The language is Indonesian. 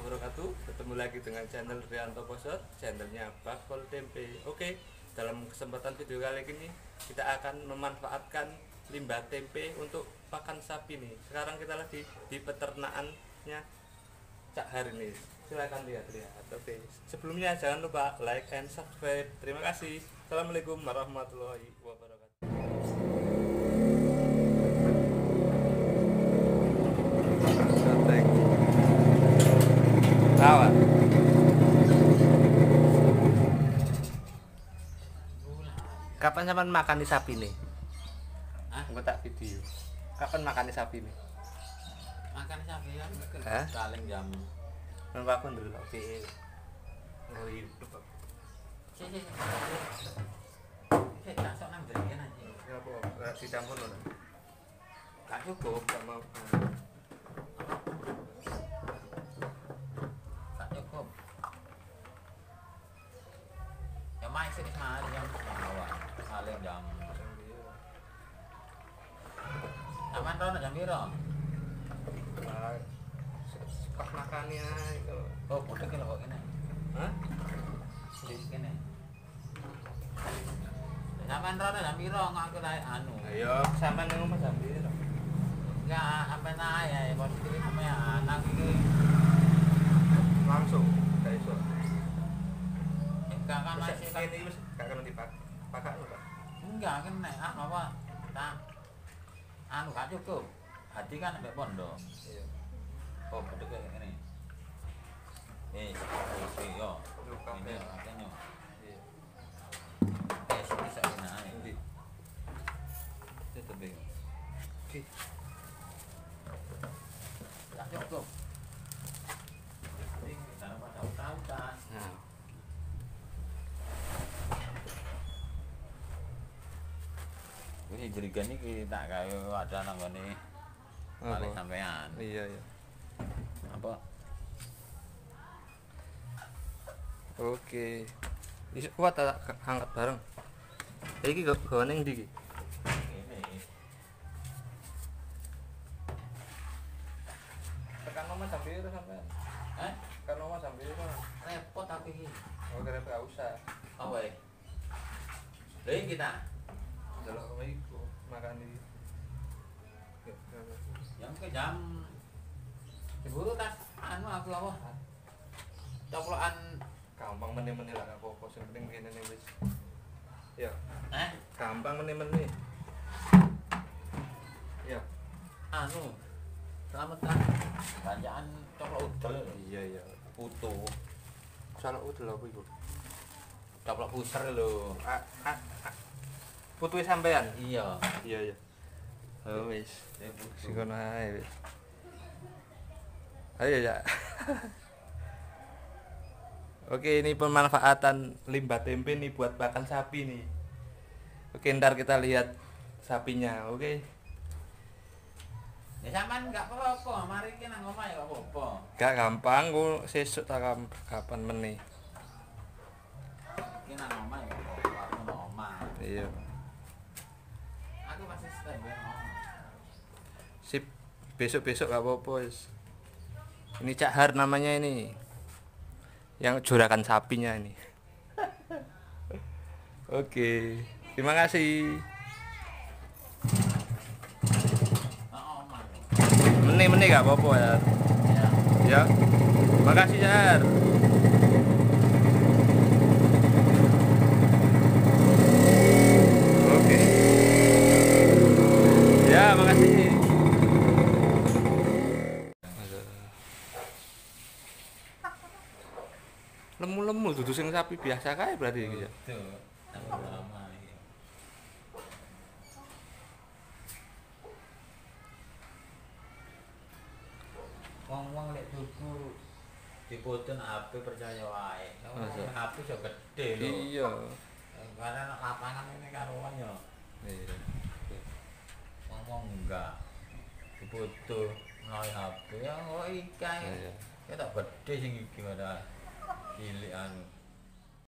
wabarakatuh. Ketemu lagi dengan channel Rianto Posor Channelnya Bakpol Tempe. Oke, dalam kesempatan video kali ini Kita akan memanfaatkan limbah tempe untuk pakan sapi nih. Sekarang kita lagi di peternakannya Cak Har ini Silahkan lihat-lihat. Oke, sebelumnya jangan lupa like and subscribe. Terima kasih. Assalamualaikum warahmatullahi Kapan sampean makan di sapi nih? Hah? Aku tak video. Kapan makan di sapi nih? makan sapi ya Hah? paling jam Nunggu aku dulu. Oke. Oh hidup. si si si si tak sok nang berikan aja Ya apa? Dicampur loh. gak cukup Gak mau. gak cukup ya main sini mari jam awal paling jam aman rono jam piro Pas makannya itu. oh udah kira kok kene Hah? di kene Sampean rono jam piro kok aku naik anu Ayo, sampean yang ngomong sambil. enggak sampai naik ya positif sama ya nang iki Langsung. Gak iso. enggak kan masih kan ini wis gak kena dipak. enggak kena ah apa? Tak anu kacau tuh hati kan sampai pondo oh betul kayak ini eh oh, iya ini ini jerigen ini tak kayak ada nanggone paling Apa? sampean Iya, iya. apa Oke. Iso kuat tak angkat bareng. Iki go gone ndi iki? ini Tekan nomor sambil itu sampean. eh Tekan nomor sambil itu. repot ini Oh, kira gak usah. ya Lain kita Delok kowe iku makan di yang ke jam diburu tas anu aku apa coklokan. Gampang meneh-meneh lah apa-apa sing penting ning wis. Ya, eh? Gampang meneh-meneh. Ya. anu selamatan banyakan coklok udel. Iya, iya. putu. Salah udel apa iku? coklok puser lho Ah, ah, ah. Putu sampean. iya Iya, iya. Oh, wis. putu Sing kono ae wis. Ayo ya. Oke, ini pemanfaatan limbah tempe nih buat pakan sapi nih. Oke, ntar kita lihat sapinya, oke? ya sampean gak apa-apa mari kita nang omah ya gak apa-apa Gak gampang, ku sesuk tak kapan meneh. kita nang omah ya apa-apa omah Iya. aku masih stay di omah Sip, besok-besok gak apa-apa. Ini Cak Har namanya ini. Yang juragan sapinya ini. Oke, terima kasih. omah Meneh-meneh gak apa-apa ya. ya Ya. Makasih, Jar. Oke. Ya, makasih. Lemu-lemu dudu sing sapi biasa kae berarti iki ya. Iki Wong-wong lek tuku dipotong HP percaya wae. Masa? HP iso gede lho. Iya. Karena nek lapangan ini karuan yo. Iya. Ngomong enggak. Difoto melalui HP ya kok ikai. Iya. Ya tak gede sing iki pada cilik anu.